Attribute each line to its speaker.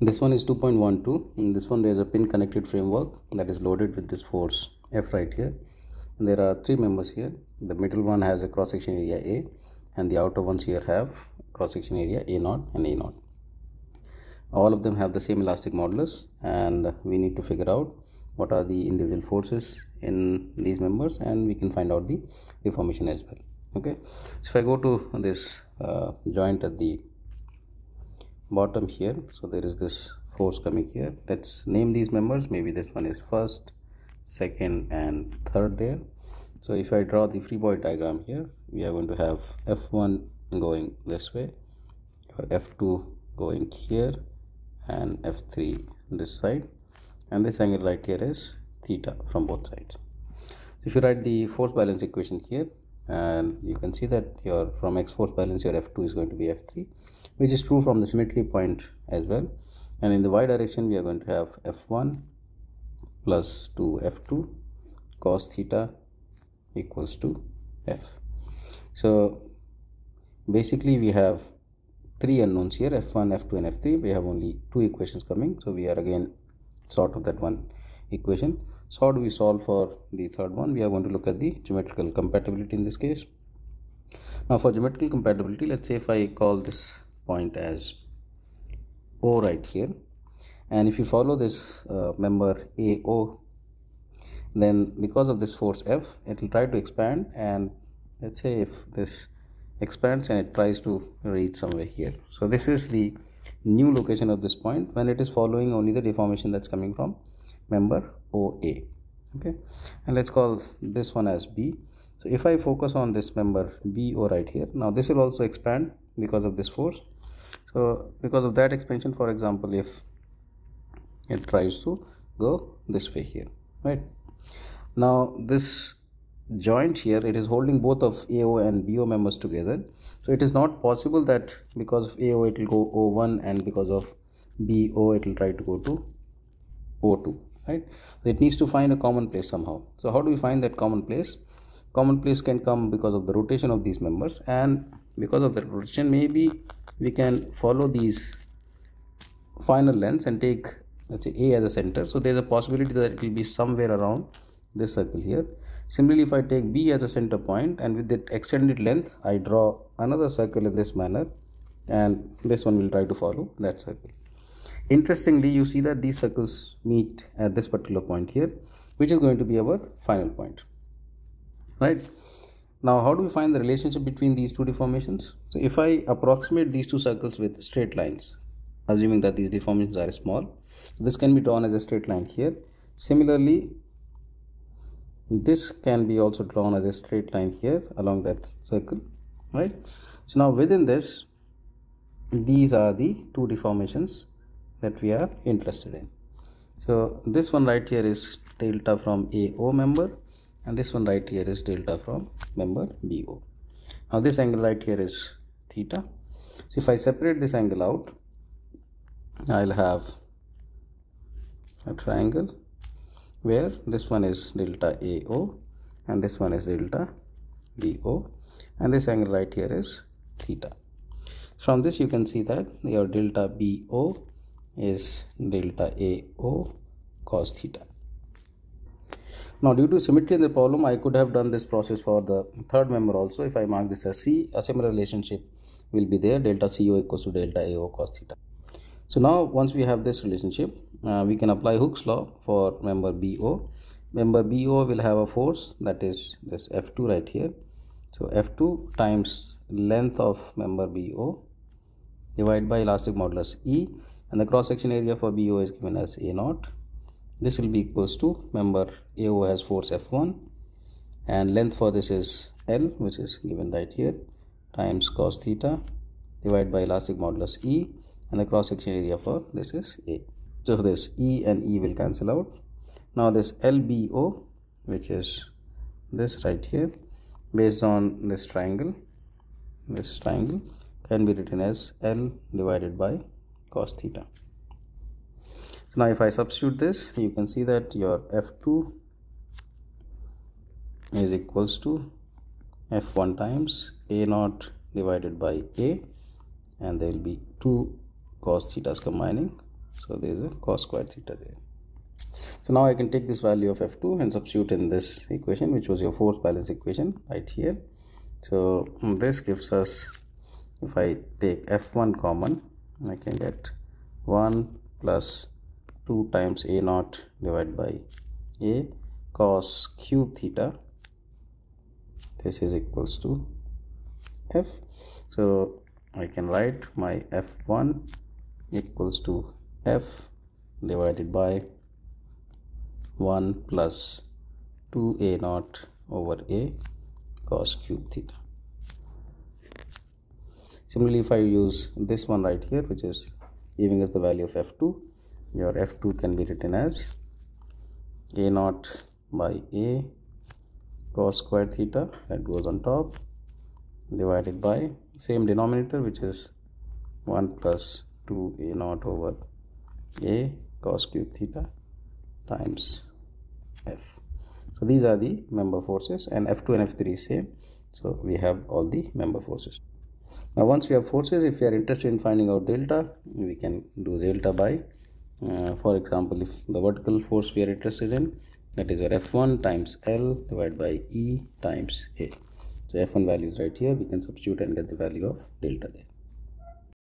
Speaker 1: this one is 2.12 in this one there's a pin connected framework that is loaded with this force F right here. There are three members here. The middle one has a cross section area A and the outer ones here have cross section area A0 and A0. All of them have the same elastic modulus and we need to figure out what are the individual forces in these members and we can find out the deformation as well. Okay? So if i go to this uh, joint at the bottom here. So there is this force coming here. Let's name these members. Maybe this one is first second and third there. So if i draw the free body diagram here we are going to have f1 going this way or f2 going here and f3 this side. And this angle right here is theta from both sides. So if you write the force balance equation here and you can see that your from x force balance your f2 is going to be f3 which is true from the symmetry point as well. And in the y direction we are going to have f1 plus 2 f2 cos theta equals to f. So basically we have three unknowns here f1 f2 and f3 we have only two equations coming. So we are again sort of that one equation so how do we solve for the third one? We are going to look at the geometrical compatibility in this case. Now for geometrical compatibility let's say if i call this point as o right here and if you follow this uh, member ao then because of this force f it will try to expand and let's say if this expands and it tries to reach somewhere here. So this is the new location of this point. When it is following only the deformation that's coming from member OA okay? And let's call this one as B. So if I focus on this member BO right here now this will also expand because of this force. So because of that expansion for example if it tries to go this way here right? Now this joint here it is holding both of AO and BO members together. So it is not possible that because of AO it will go O1 and because of BO it will try to go to O2 right? So it needs to find a common place somehow. So how do we find that common place? Common place can come because of the rotation of these members and because of the rotation maybe we can follow these final lengths and take let's say A as a center. So there's a possibility that it will be somewhere around this circle here. Similarly, if I take B as a center point and with that extended length, I draw another circle in this manner and this one will try to follow that circle. Interestingly, you see that these circles meet at this particular point here, which is going to be our final point, right? Now, how do we find the relationship between these two deformations? So, if I approximate these two circles with straight lines, assuming that these deformations are small, this can be drawn as a straight line here. Similarly, this can be also drawn as a straight line here along that circle right so now within this these are the two deformations that we are interested in. So this one right here is delta from AO member and this one right here is delta from member BO now this angle right here is theta. So if I separate this angle out I'll have a triangle where this one is delta AO and this one is delta BO and this angle right here is theta. From this you can see that your delta BO is delta AO cos theta. Now due to symmetry in the problem I could have done this process for the third member also if I mark this as C a similar relationship will be there delta CO equals to delta AO cos theta. So now once we have this relationship uh, we can apply Hooke's law for member BO. Member BO will have a force that is this F2 right here. So F2 times length of member BO divided by elastic modulus E and the cross section area for BO is given as A naught. This will be equals to member AO has force F1 and length for this is L which is given right here times cos theta divided by elastic modulus E. And the cross section area for this is A. So this e and e will cancel out. Now this lbo which is this right here based on this triangle this triangle can be written as l divided by cos theta. So now if i substitute this you can see that your f2 is equals to f1 times a naught divided by a and there will be two cos thetas combining. So there is a cos squared theta there. So now I can take this value of F2 and substitute in this equation which was your force balance equation right here. So this gives us if I take F1 common I can get 1 plus 2 times A naught divided by A cos cube theta this is equals to F so I can write my F1 equals to F divided by 1 plus 2a naught over a cos cube theta. Similarly, if I use this one right here, which is giving us the value of f2, your f2 can be written as a naught by a cos squared theta that goes on top divided by same denominator which is 1 plus 2 a naught over a cos cube theta times F. So these are the member forces and F2 and F3 is same. So we have all the member forces. Now once we have forces, if we are interested in finding out delta, we can do delta by, uh, for example, if the vertical force we are interested in, that is your F1 times L divided by E times A. So F1 value is right here, we can substitute and get the value of delta there.